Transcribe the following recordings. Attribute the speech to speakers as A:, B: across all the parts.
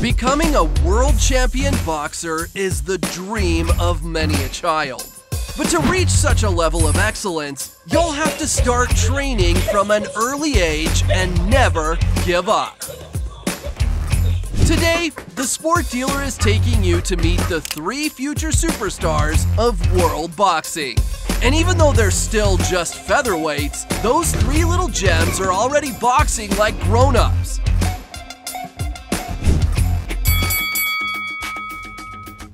A: Becoming a world champion boxer is the dream of many a child. But to reach such a level of excellence, you'll have to start training from an early age and never give up. Today, the sport dealer is taking you to meet the three future superstars of world boxing. And even though they're still just featherweights, those three little gems are already boxing like grown-ups.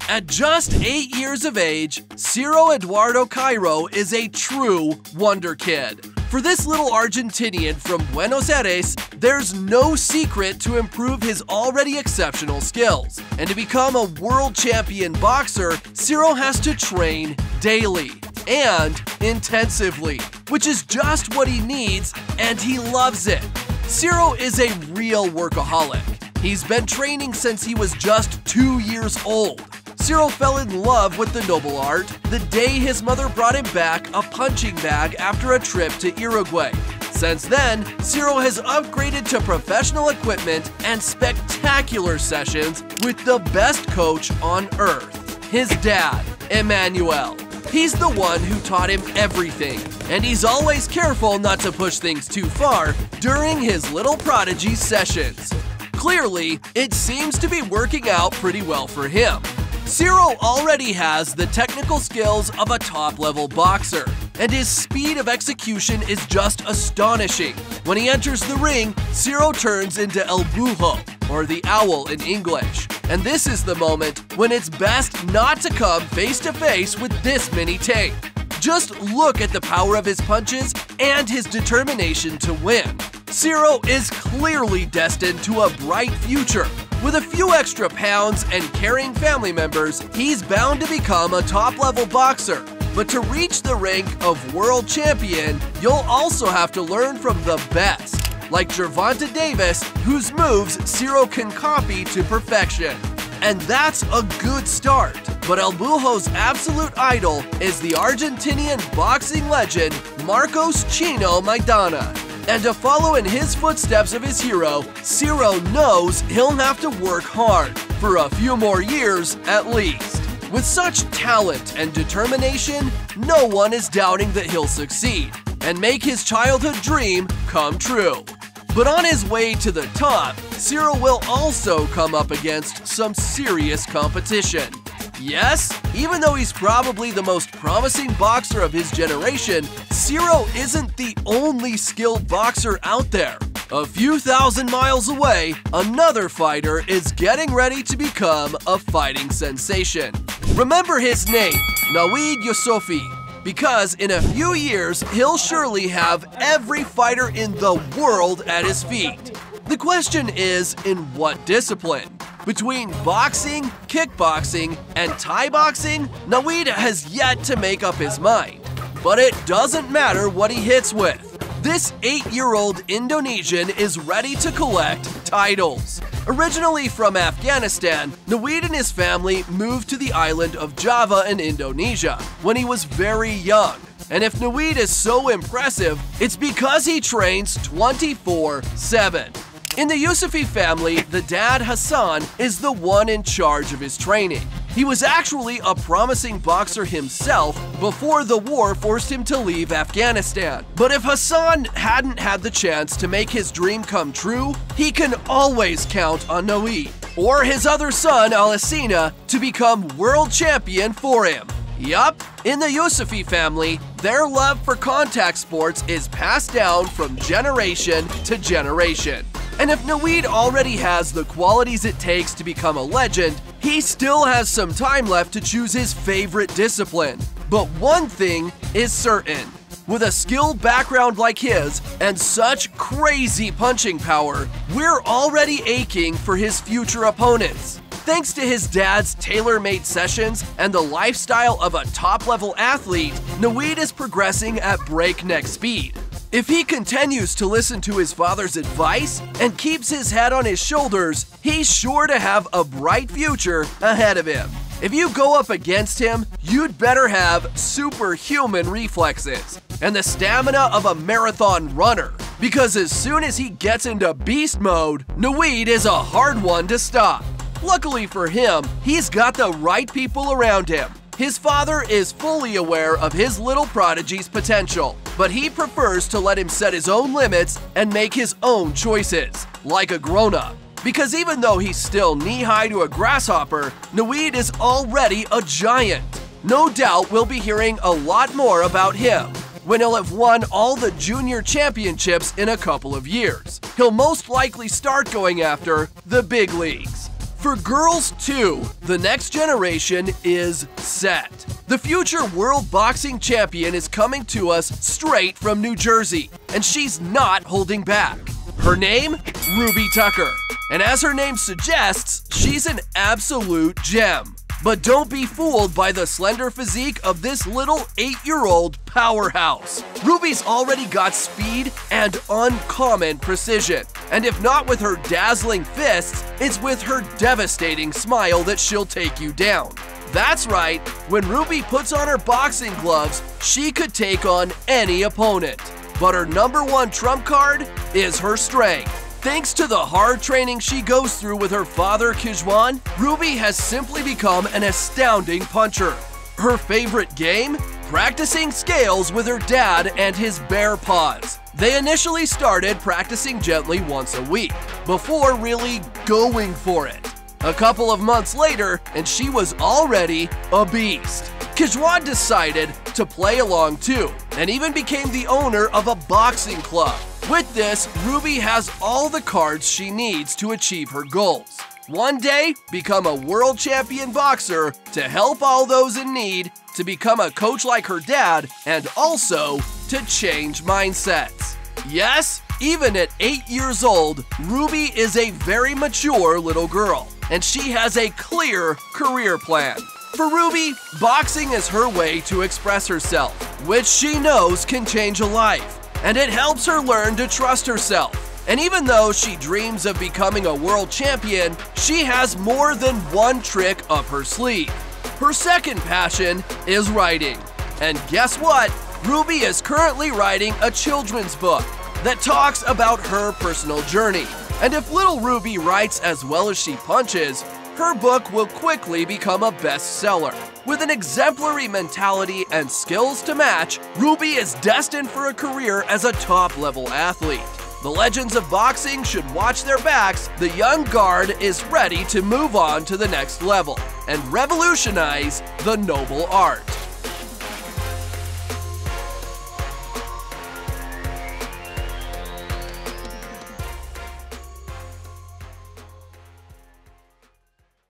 A: At just 8 years of age, Ciro Eduardo Cairo is a true wonder kid. For this little Argentinian from Buenos Aires, there's no secret to improve his already exceptional skills. And to become a world champion boxer, Ciro has to train daily and intensively, which is just what he needs, and he loves it. Ciro is a real workaholic. He's been training since he was just two years old. Ciro fell in love with the noble art the day his mother brought him back a punching bag after a trip to Uruguay. Since then, Ciro has upgraded to professional equipment and spectacular sessions with the best coach on earth, his dad, Emmanuel. He's the one who taught him everything, and he's always careful not to push things too far during his little prodigy sessions. Clearly, it seems to be working out pretty well for him. Ciro already has the technical skills of a top-level boxer, and his speed of execution is just astonishing. When he enters the ring, Ciro turns into El Búho, or the owl in English. And this is the moment when it's best not to come face to face with this mini tank. Just look at the power of his punches and his determination to win. Ciro is clearly destined to a bright future. With a few extra pounds and carrying family members, he's bound to become a top-level boxer. But to reach the rank of world champion, you'll also have to learn from the best, like Gervonta Davis, whose moves Ciro can copy to perfection. And that's a good start. But El Búho's absolute idol is the Argentinian boxing legend Marcos Chino Maidana. And to follow in his footsteps of his hero, Ciro knows he'll have to work hard for a few more years at least. With such talent and determination, no one is doubting that he'll succeed and make his childhood dream come true. But on his way to the top, Ciro will also come up against some serious competition. Yes, even though he's probably the most promising boxer of his generation, Ciro isn't the only skilled boxer out there. A few thousand miles away, another fighter is getting ready to become a fighting sensation. Remember his name, Nawid Yousufi, because in a few years, he'll surely have every fighter in the world at his feet. The question is, in what discipline? Between boxing, kickboxing, and Thai boxing, Nawid has yet to make up his mind. But it doesn't matter what he hits with. This eight-year-old Indonesian is ready to collect titles. Originally from Afghanistan, Nawid and his family moved to the island of Java in Indonesia when he was very young. And if Nawid is so impressive, it's because he trains 24-7. In the Yusufi family, the dad Hassan is the one in charge of his training. He was actually a promising boxer himself before the war forced him to leave Afghanistan. But if Hassan hadn't had the chance to make his dream come true, he can always count on Nawid or his other son Alessina to become world champion for him. Yup, in the Yusufi family, their love for contact sports is passed down from generation to generation. And if Naweed already has the qualities it takes to become a legend, he still has some time left to choose his favorite discipline. But one thing is certain. With a skilled background like his and such crazy punching power, we're already aching for his future opponents. Thanks to his dad's tailor-made sessions and the lifestyle of a top-level athlete, Naweed is progressing at breakneck speed. If he continues to listen to his father's advice and keeps his head on his shoulders, he's sure to have a bright future ahead of him. If you go up against him, you'd better have superhuman reflexes and the stamina of a marathon runner. Because as soon as he gets into beast mode, Nawid is a hard one to stop. Luckily for him, he's got the right people around him. His father is fully aware of his little prodigy's potential, but he prefers to let him set his own limits and make his own choices, like a grown-up. Because even though he's still knee-high to a grasshopper, Naweed is already a giant. No doubt we'll be hearing a lot more about him when he'll have won all the junior championships in a couple of years. He'll most likely start going after the big leagues. For girls too, the next generation is set. The future world boxing champion is coming to us straight from New Jersey, and she's not holding back. Her name? Ruby Tucker. And as her name suggests, she's an absolute gem. But don't be fooled by the slender physique of this little 8-year-old powerhouse. Ruby's already got speed and uncommon precision. And if not with her dazzling fists, it's with her devastating smile that she'll take you down. That's right, when Ruby puts on her boxing gloves, she could take on any opponent. But her number one trump card is her strength. Thanks to the hard training she goes through with her father, Kijwan, Ruby has simply become an astounding puncher. Her favorite game? Practicing scales with her dad and his bear paws. They initially started practicing gently once a week, before really going for it. A couple of months later, and she was already a beast. Kijwan decided to play along too, and even became the owner of a boxing club. With this, Ruby has all the cards she needs to achieve her goals. One day, become a world champion boxer to help all those in need, to become a coach like her dad, and also to change mindsets. Yes, even at 8 years old, Ruby is a very mature little girl, and she has a clear career plan. For Ruby, boxing is her way to express herself, which she knows can change a life and it helps her learn to trust herself. And even though she dreams of becoming a world champion, she has more than one trick up her sleeve. Her second passion is writing. And guess what? Ruby is currently writing a children's book that talks about her personal journey. And if little Ruby writes as well as she punches, her book will quickly become a bestseller. With an exemplary mentality and skills to match, Ruby is destined for a career as a top level athlete. The legends of boxing should watch their backs. The young guard is ready to move on to the next level and revolutionize the noble art.